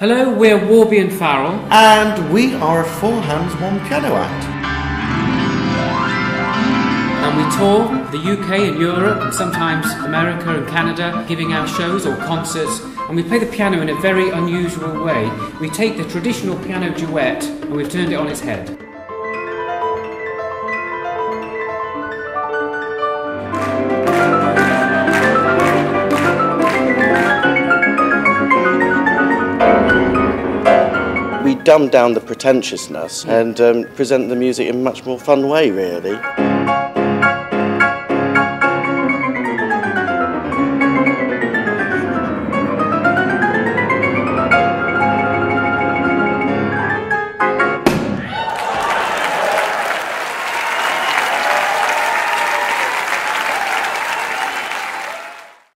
Hello, we're Worbey and Farrell. And we are a four hands, one piano act. And we tour the UK and Europe and sometimes America and Canada, giving our shows or concerts. And we play the piano in a very unusual way. We take the traditional piano duet and we've turned it on its head. We dumb down the pretentiousness and um, present the music in a much more fun way, really.